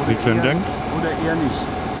oder, eher, oder eher nicht.